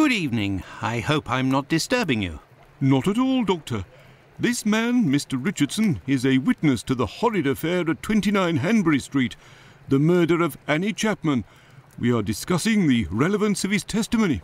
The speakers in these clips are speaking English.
Good evening. I hope I'm not disturbing you. Not at all, Doctor. This man, Mr. Richardson, is a witness to the horrid affair at 29 Hanbury Street, the murder of Annie Chapman. We are discussing the relevance of his testimony.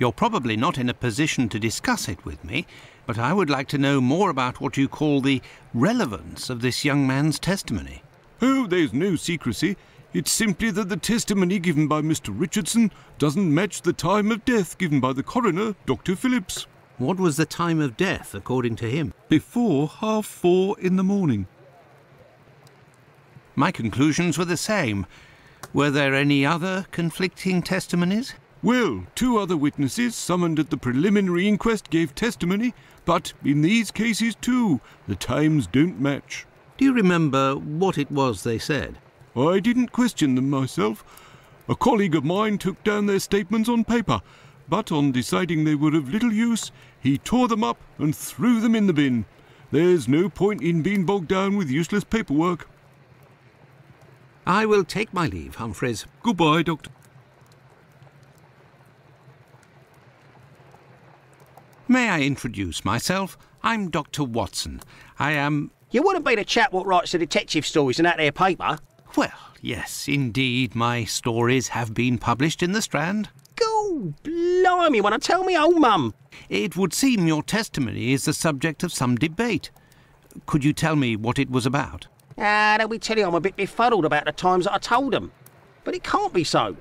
You're probably not in a position to discuss it with me, but I would like to know more about what you call the relevance of this young man's testimony. Oh, there's no secrecy. It's simply that the testimony given by Mr. Richardson doesn't match the time of death given by the coroner, Dr. Phillips. What was the time of death, according to him? Before half four in the morning. My conclusions were the same. Were there any other conflicting testimonies? Well, two other witnesses summoned at the preliminary inquest gave testimony, but in these cases too, the times don't match. Do you remember what it was they said? I didn't question them myself. A colleague of mine took down their statements on paper, but on deciding they were of little use, he tore them up and threw them in the bin. There's no point in being bogged down with useless paperwork. I will take my leave, Humphreys. Goodbye, Doctor. May I introduce myself? I'm Dr. Watson. I am. You wouldn't be the chap what writes the detective stories in that there paper? Well, yes, indeed, my stories have been published in the Strand. Go, blimey, wanna tell me old mum? It would seem your testimony is the subject of some debate. Could you tell me what it was about? Ah, they'll be telling I'm a bit befuddled about the times that I told them. But it can't be so.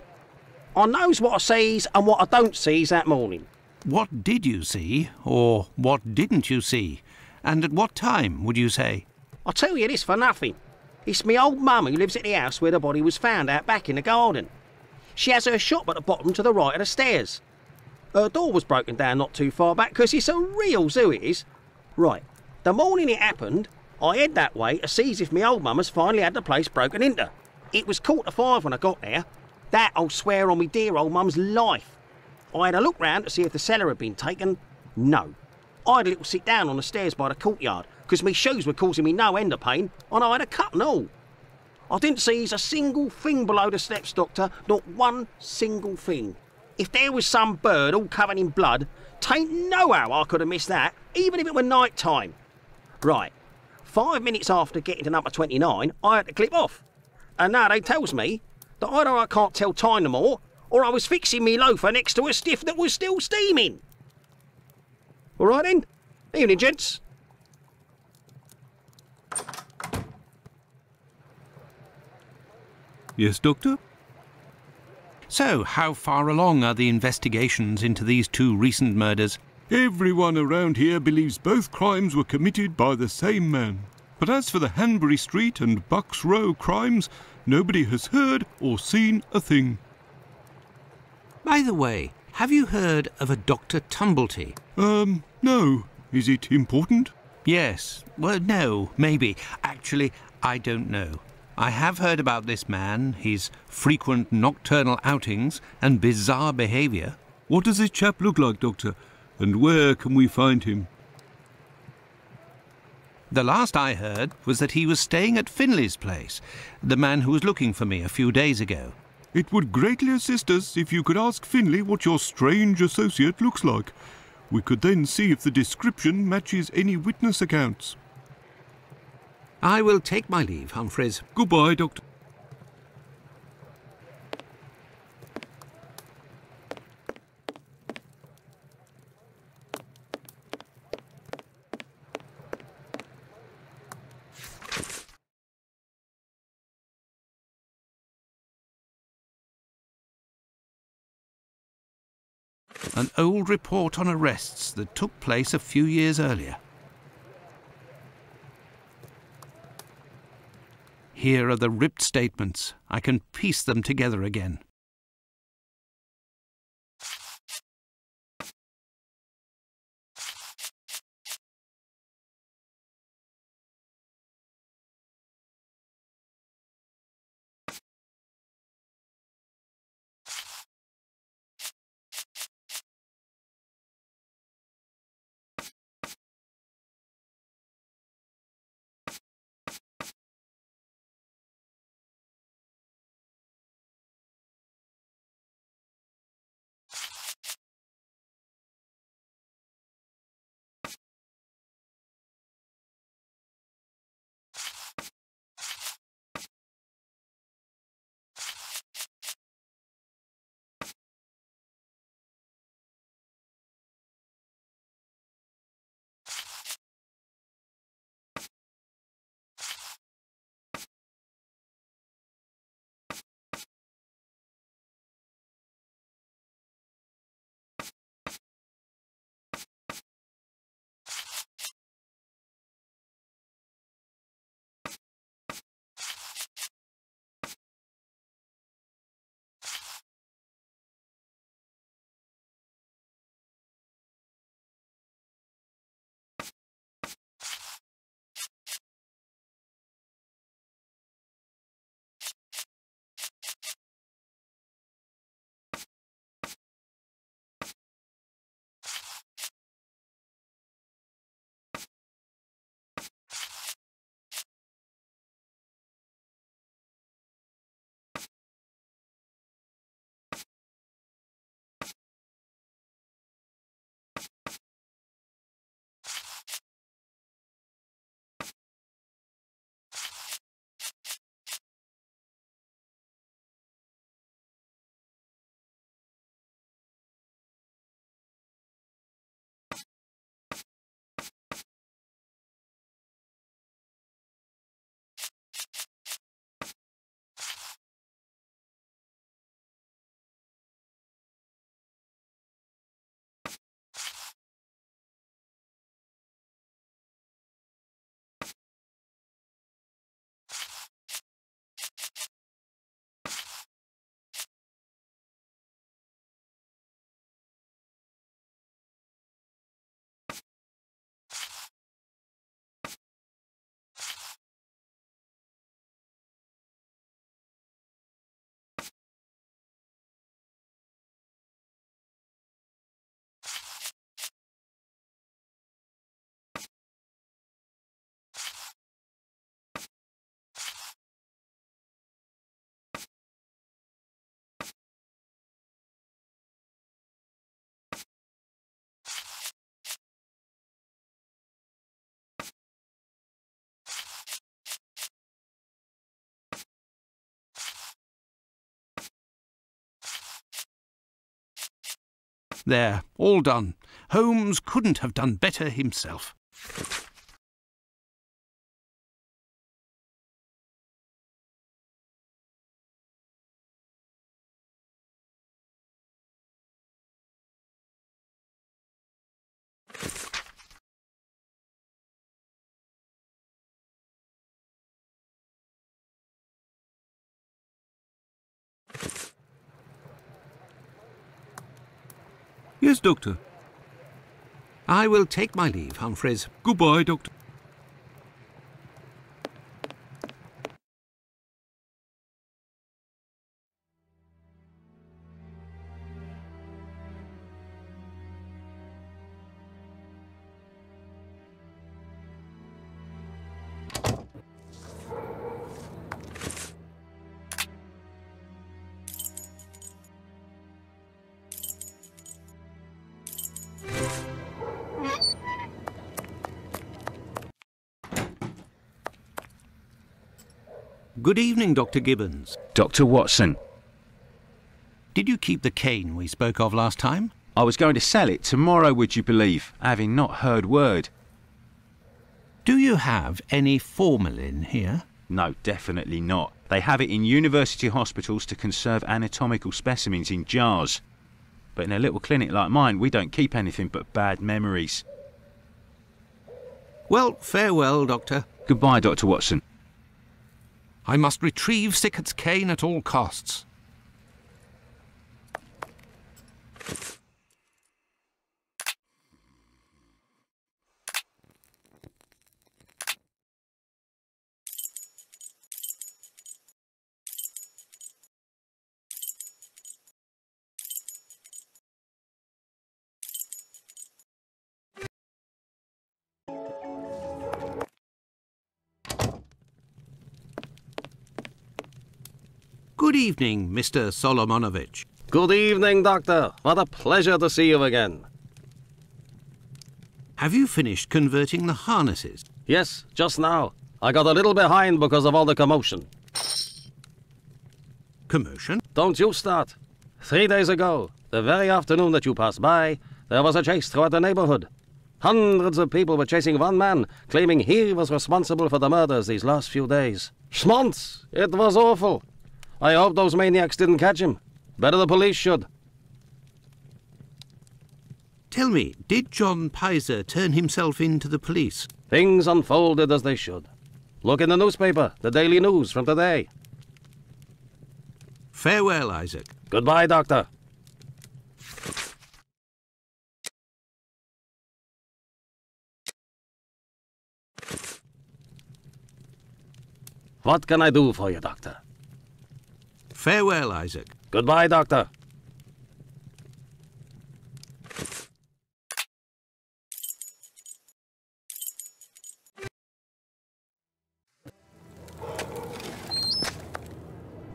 I knows what I sees and what I don't sees that morning. What did you see, or what didn't you see? And at what time, would you say? I'll tell you this for nothing. It's me old mum who lives at the house where the body was found out back in the garden. She has her shop at the bottom to the right of the stairs. Her door was broken down not too far back because it's a real zoo it is. Right, the morning it happened, I head that way to see if me old mum has finally had the place broken into. It was quarter five when I got there. That I'll swear on me dear old mum's life. I had a look round to see if the cellar had been taken. No. I had a little sit down on the stairs by the courtyard because me shoes were causing me no end of pain and I had a cut and all. I didn't see a single thing below the steps, Doctor, not one single thing. If there was some bird all covered in blood, tain't no how I could have missed that, even if it were night time. Right, five minutes after getting to number 29, I had to clip off. And now they tells me that either I can't tell time no more, or I was fixing me loafer next to a stiff that was still steaming. All right then. Evening, gents. Yes, Doctor? So, how far along are the investigations into these two recent murders? Everyone around here believes both crimes were committed by the same man. But as for the Hanbury Street and Bucks Row crimes, nobody has heard or seen a thing. By the way, have you heard of a Dr. Tumblety? Um, no. Is it important? Yes. Well, no, maybe. Actually, I don't know. I have heard about this man, his frequent nocturnal outings, and bizarre behaviour. What does this chap look like, Doctor? And where can we find him? The last I heard was that he was staying at Finley's place, the man who was looking for me a few days ago. It would greatly assist us if you could ask Finley what your strange associate looks like. We could then see if the description matches any witness accounts. I will take my leave, Humphreys. Goodbye, Doctor. An old report on arrests that took place a few years earlier. Here are the ripped statements. I can piece them together again. There, all done. Holmes couldn't have done better himself. Yes, Doctor. I will take my leave, Humphreys. Goodbye, Doctor. Good evening, Dr. Gibbons. Dr. Watson, Did you keep the cane we spoke of last time? I was going to sell it tomorrow, would you believe, having not heard word. Do you have any formalin here? No, definitely not. They have it in university hospitals to conserve anatomical specimens in jars. But in a little clinic like mine, we don't keep anything but bad memories. Well, farewell, Doctor. Goodbye, Dr. Watson. I must retrieve Sickert's cane at all costs. Good evening, Mr. Solomonovich. Good evening, Doctor. What a pleasure to see you again. Have you finished converting the harnesses? Yes, just now. I got a little behind because of all the commotion. Commotion? Don't you start. Three days ago, the very afternoon that you passed by, there was a chase throughout the neighborhood. Hundreds of people were chasing one man, claiming he was responsible for the murders these last few days. Schmonz! It was awful. I hope those maniacs didn't catch him. Better the police should. Tell me, did John Pizer turn himself in to the police? Things unfolded as they should. Look in the newspaper, the Daily News from today. Farewell, Isaac. Goodbye, Doctor. What can I do for you, Doctor? Farewell, Isaac. Goodbye, Doctor.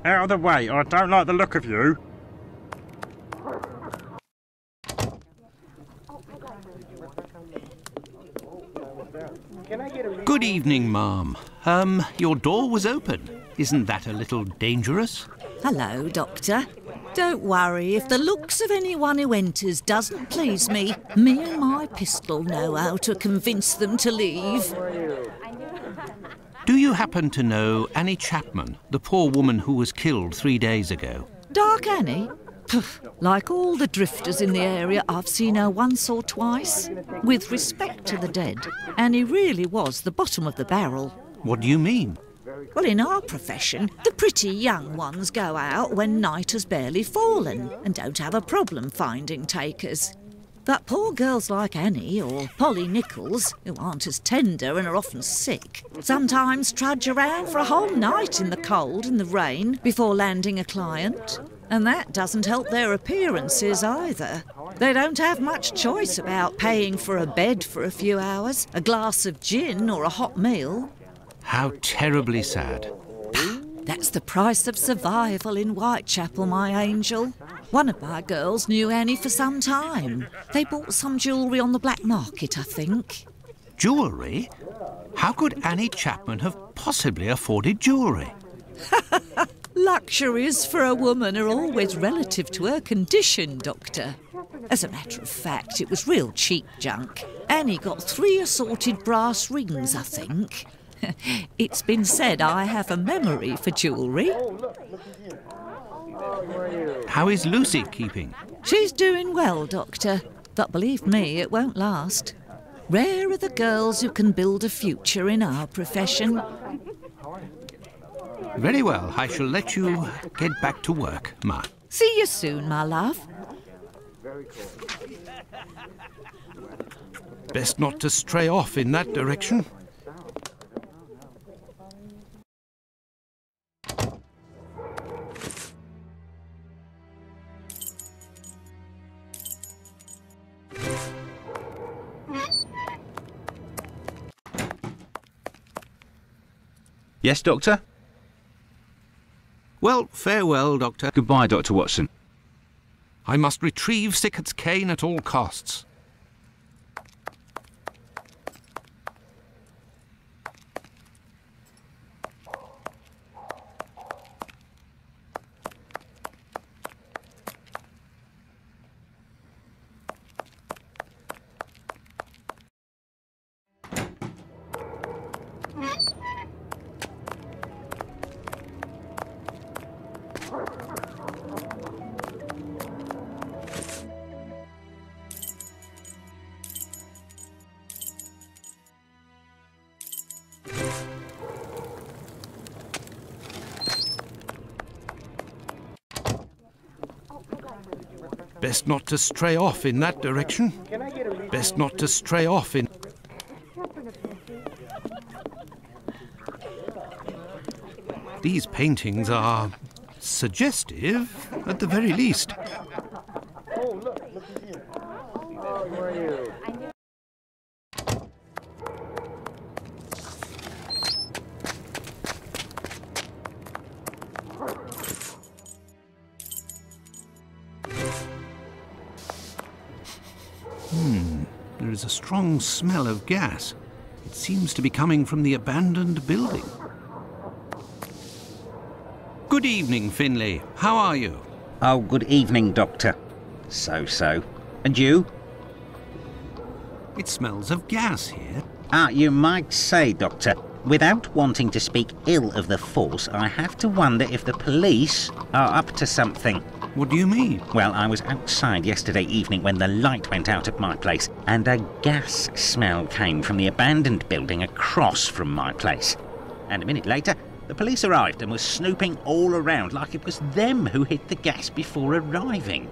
Out of the way, I don't like the look of you. Good evening, ma'am. Um, your door was open. Isn't that a little dangerous? Hello, Doctor. Don't worry, if the looks of anyone who enters doesn't please me, me and my pistol know how to convince them to leave. Do you happen to know Annie Chapman, the poor woman who was killed three days ago? Dark Annie? Like all the drifters in the area, I've seen her once or twice. With respect to the dead, Annie really was the bottom of the barrel. What do you mean? Well, in our profession, the pretty young ones go out when night has barely fallen and don't have a problem finding takers. But poor girls like Annie or Polly Nichols, who aren't as tender and are often sick, sometimes trudge around for a whole night in the cold and the rain before landing a client. And that doesn't help their appearances either. They don't have much choice about paying for a bed for a few hours, a glass of gin, or a hot meal. How terribly sad. That's the price of survival in Whitechapel, my angel. One of my girls knew Annie for some time. They bought some jewellery on the black market, I think. Jewellery? How could Annie Chapman have possibly afforded jewellery? Luxuries for a woman are always relative to her condition, Doctor. As a matter of fact, it was real cheap junk. Annie got three assorted brass rings, I think. it's been said I have a memory for jewellery. How is Lucy keeping? She's doing well, Doctor, but believe me, it won't last. Rare are the girls who can build a future in our profession. Very well, I shall let you get back to work, Ma. See you soon, my love. Best not to stray off in that direction. Yes, Doctor? Well, farewell, Doctor. Goodbye, Dr. Watson. I must retrieve Sickert's cane at all costs. Best not to stray off in that direction. Best not to stray off in. These paintings are suggestive, at the very least. Hmm, there is a strong smell of gas. It seems to be coming from the abandoned building. Good evening, Finlay. How are you? Oh, good evening, Doctor. So so. And you? It smells of gas here. Ah, you might say, Doctor. Without wanting to speak ill of the force, I have to wonder if the police are up to something. What do you mean? Well, I was outside yesterday evening when the light went out at my place, and a gas smell came from the abandoned building across from my place. And a minute later, the police arrived and were snooping all around like it was them who hit the gas before arriving.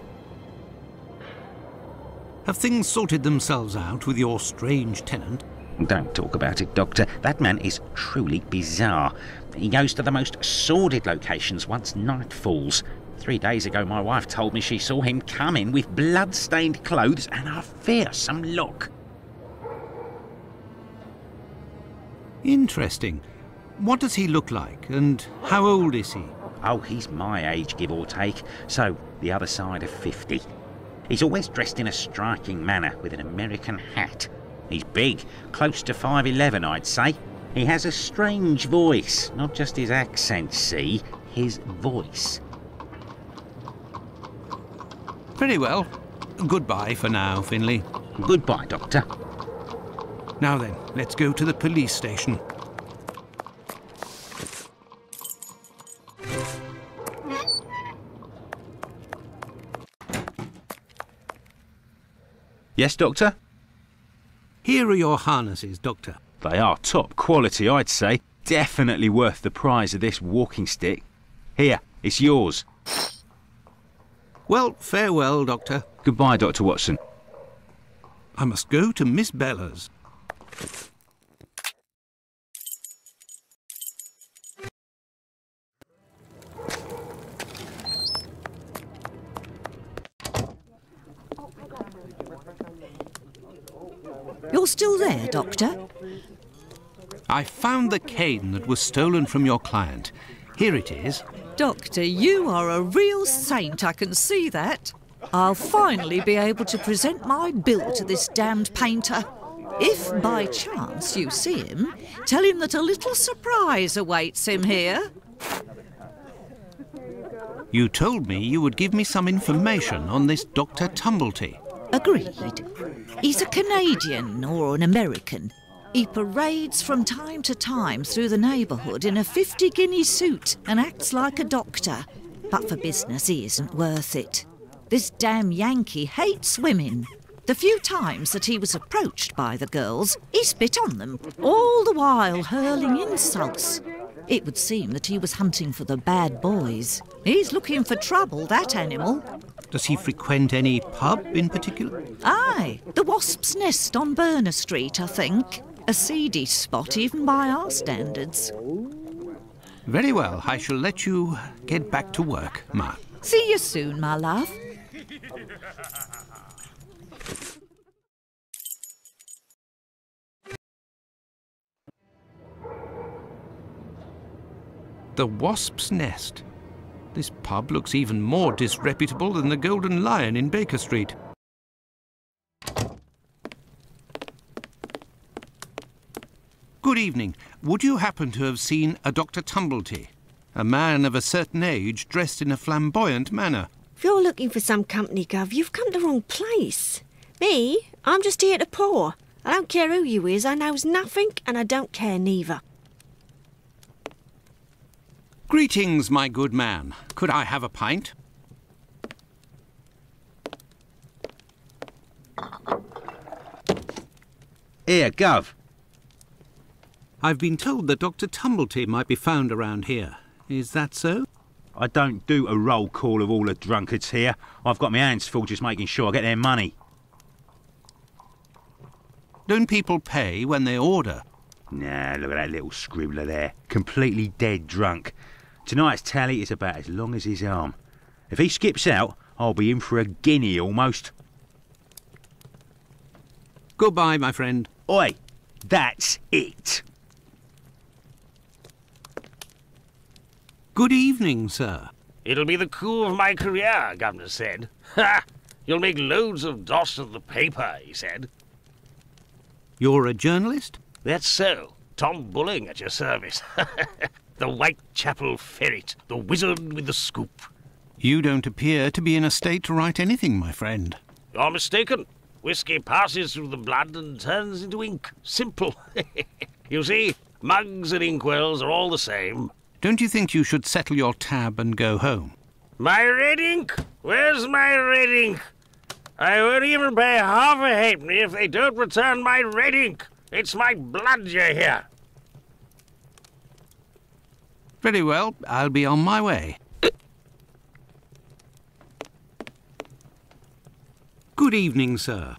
Have things sorted themselves out with your strange tenant? Don't talk about it, Doctor. That man is truly bizarre. He goes to the most sordid locations once night falls. Three days ago, my wife told me she saw him come in with blood-stained clothes and a fearsome look. Interesting. What does he look like, and how old is he? Oh, he's my age, give or take, so the other side of 50. He's always dressed in a striking manner with an American hat. He's big, close to 5'11, I'd say. He has a strange voice, not just his accent, see, his voice. Very well. Goodbye for now, Finlay. Goodbye, Doctor. Now then, let's go to the police station. Yes, Doctor? Here are your harnesses, Doctor. They are top quality, I'd say. Definitely worth the price of this walking stick. Here, it's yours. Well, farewell, Doctor. Goodbye, Dr. Watson. I must go to Miss Bella's. You're still there, Doctor? I found the cane that was stolen from your client. Here it is. Doctor, you are a real saint, I can see that. I'll finally be able to present my bill to this damned painter. If by chance you see him, tell him that a little surprise awaits him here. You told me you would give me some information on this Dr. Tumblety. Agreed. He's a Canadian or an American. He parades from time to time through the neighbourhood in a 50 guinea suit and acts like a doctor. But for business, he isn't worth it. This damn Yankee hates women. The few times that he was approached by the girls, he spit on them, all the while hurling insults. It would seem that he was hunting for the bad boys. He's looking for trouble, that animal. Does he frequent any pub in particular? Aye, the Wasp's Nest on Berner Street, I think. A seedy spot, even by our standards. Very well, I shall let you get back to work, Ma. See you soon, my love. The Wasp's Nest. This pub looks even more disreputable than the Golden Lion in Baker Street. Evening. Would you happen to have seen a Dr. Tumblety? A man of a certain age dressed in a flamboyant manner. If you're looking for some company, Gov, you've come to the wrong place. Me, I'm just here to pour. I don't care who you is, I knows nothing, and I don't care neither. Greetings, my good man. Could I have a pint? Here, Gov. I've been told that Dr. Tumblety might be found around here. Is that so? I don't do a roll call of all the drunkards here. I've got my hands full just making sure I get their money. Don't people pay when they order? Nah, look at that little scribbler there. Completely dead drunk. Tonight's tally is about as long as his arm. If he skips out, I'll be in for a guinea almost. Goodbye, my friend. Oi, that's it. Good evening, sir. It'll be the coup of my career, Governor said. Ha! You'll make loads of dots of the paper, he said. You're a journalist? That's so. Tom Bulling at your service. the Whitechapel ferret, the wizard with the scoop. You don't appear to be in a state to write anything, my friend. You're mistaken. Whiskey passes through the blood and turns into ink. Simple. you see, mugs and inkwells are all the same. Don't you think you should settle your tab and go home? My red ink? Where's my red ink? I won't even pay half a halfpenny if they don't return my red ink. It's my blood you hear. Very well, I'll be on my way. Good evening, sir.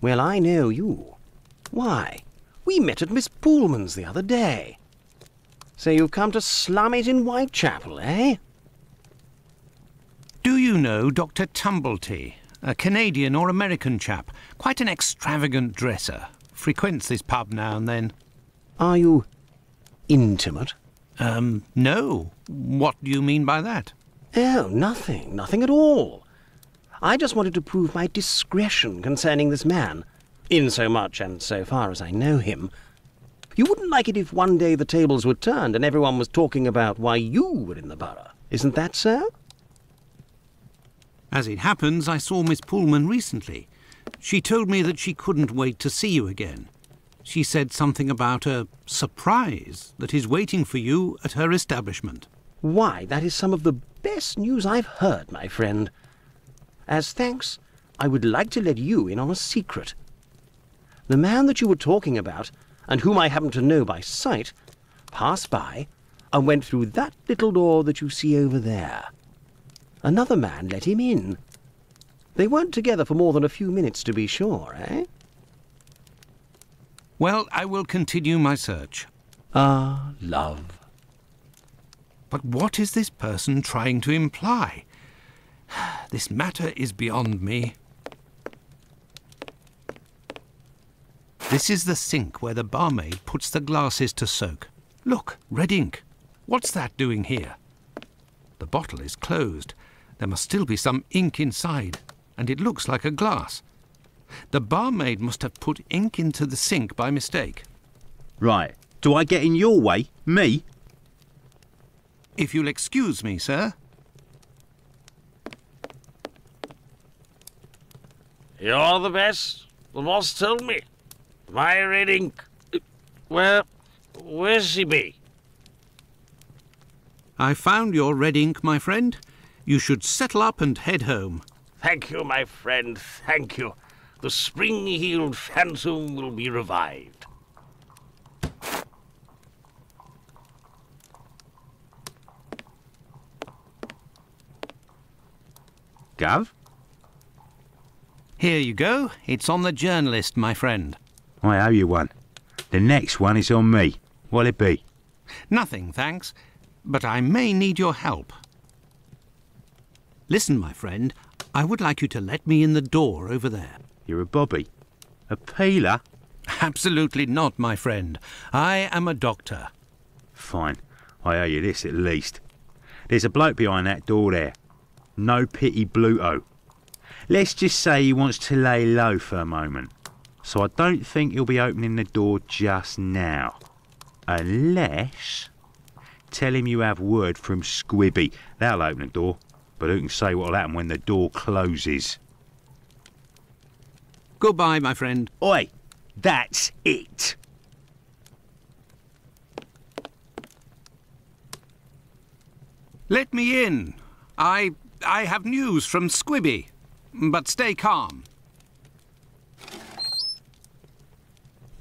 Well, I know you. Why, we met at Miss Poolman's the other day. So you've come to slum it in Whitechapel, eh? Do you know Dr. Tumblety, a Canadian or American chap, quite an extravagant dresser, frequents this pub now and then? Are you intimate? Um, no. What do you mean by that? Oh, nothing, nothing at all. I just wanted to prove my discretion concerning this man, in so much and so far as I know him. You wouldn't like it if one day the tables were turned and everyone was talking about why you were in the borough. Isn't that so? As it happens, I saw Miss Pullman recently. She told me that she couldn't wait to see you again. She said something about a surprise that is waiting for you at her establishment. Why, that is some of the best news I've heard, my friend. As thanks, I would like to let you in on a secret. The man that you were talking about, and whom I happen to know by sight, passed by and went through that little door that you see over there. Another man let him in. They weren't together for more than a few minutes, to be sure, eh? Well, I will continue my search. Ah, love. But what is this person trying to imply? This matter is beyond me. This is the sink where the barmaid puts the glasses to soak. Look, red ink. What's that doing here? The bottle is closed. There must still be some ink inside, and it looks like a glass. The barmaid must have put ink into the sink by mistake. Right. Do I get in your way? Me? If you'll excuse me, sir. You're the best. The boss told me. My red ink. Where. Where's she be? I found your red ink, my friend. You should settle up and head home. Thank you, my friend. Thank you. The spring heeled phantom will be revived. Gov? Here you go. It's on the journalist, my friend. I owe you one. The next one is on me. What'll it be? Nothing, thanks. But I may need your help. Listen, my friend, I would like you to let me in the door over there. You're a bobby. A peeler? Absolutely not, my friend. I am a doctor. Fine. I owe you this at least. There's a bloke behind that door there. No pity Bluto. Let's just say he wants to lay low for a moment. So I don't think he'll be opening the door just now. Unless... Tell him you have word from Squibby. They'll open the door. But who can say what'll happen when the door closes? Goodbye, my friend. Oi! That's it! Let me in. I I have news from Squibby. But stay calm.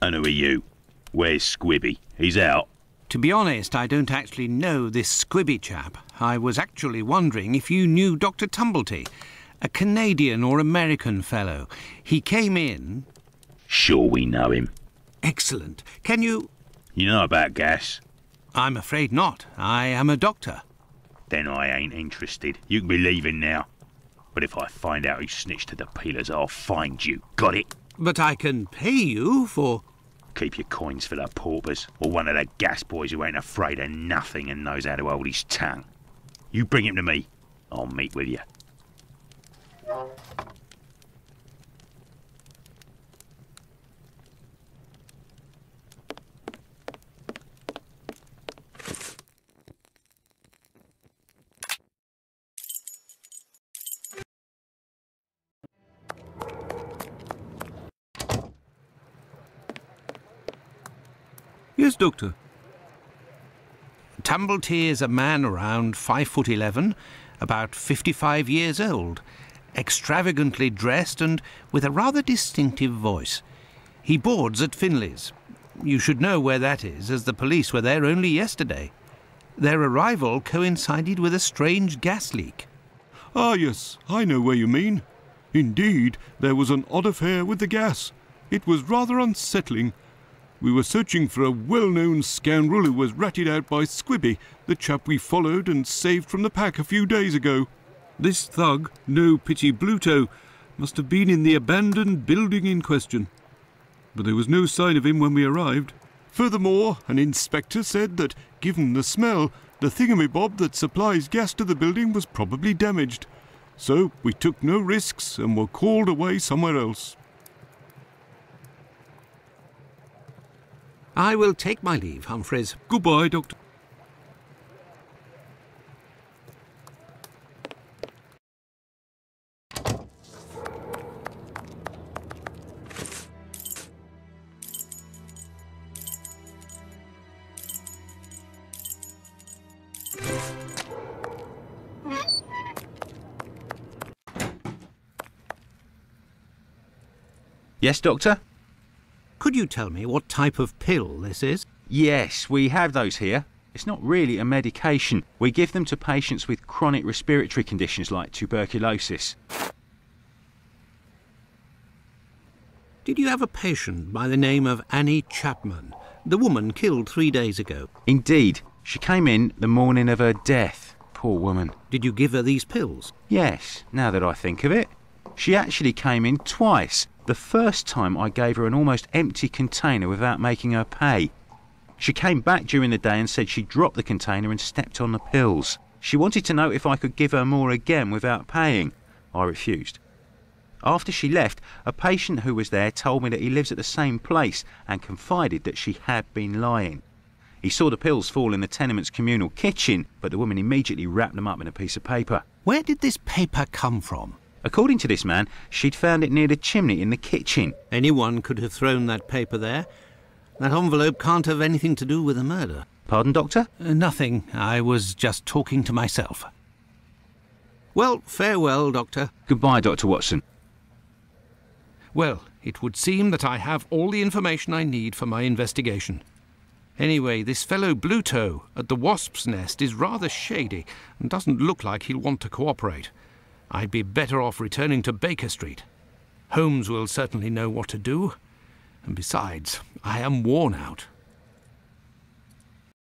And who are you? Where's Squibby? He's out. To be honest, I don't actually know this Squibby chap. I was actually wondering if you knew Dr. Tumblety, a Canadian or American fellow. He came in. Sure we know him. Excellent. Can you. You know about gas? I'm afraid not. I am a doctor. Then I ain't interested. You can be leaving now. But if I find out who snitched to the peelers, I'll find you. Got it? But I can pay you for. Keep your coins for the paupers, or one of the gas boys who ain't afraid of nothing and knows how to hold his tongue. You bring him to me. I'll meet with you. Doctor. Tumblety is a man around five foot eleven, about fifty-five years old, extravagantly dressed and with a rather distinctive voice. He boards at Finley's. You should know where that is, as the police were there only yesterday. Their arrival coincided with a strange gas leak. Ah, yes, I know where you mean. Indeed, there was an odd affair with the gas. It was rather unsettling. We were searching for a well-known scoundrel who was ratted out by Squibby, the chap we followed and saved from the pack a few days ago. This thug, no pity Bluto, must have been in the abandoned building in question. But there was no sign of him when we arrived. Furthermore, an inspector said that, given the smell, the thingamabob that supplies gas to the building was probably damaged. So we took no risks and were called away somewhere else. I will take my leave, Humphreys. Goodbye, Doctor. Yes, Doctor? Could you tell me what type of pill this is? Yes, we have those here. It's not really a medication. We give them to patients with chronic respiratory conditions like tuberculosis. Did you have a patient by the name of Annie Chapman, the woman killed three days ago? Indeed, she came in the morning of her death. Poor woman. Did you give her these pills? Yes, now that I think of it. She actually came in twice. The first time I gave her an almost empty container without making her pay. She came back during the day and said she dropped the container and stepped on the pills. She wanted to know if I could give her more again without paying. I refused. After she left, a patient who was there told me that he lives at the same place and confided that she had been lying. He saw the pills fall in the tenement's communal kitchen, but the woman immediately wrapped them up in a piece of paper. Where did this paper come from? According to this man, she'd found it near the chimney in the kitchen. Anyone could have thrown that paper there. That envelope can't have anything to do with the murder. Pardon, Doctor? Uh, nothing. I was just talking to myself. Well, farewell, Doctor. Goodbye, Dr. Watson. Well, it would seem that I have all the information I need for my investigation. Anyway, this fellow Bluto at the Wasp's Nest is rather shady and doesn't look like he'll want to cooperate. I'd be better off returning to Baker Street. Holmes will certainly know what to do. And besides, I am worn out.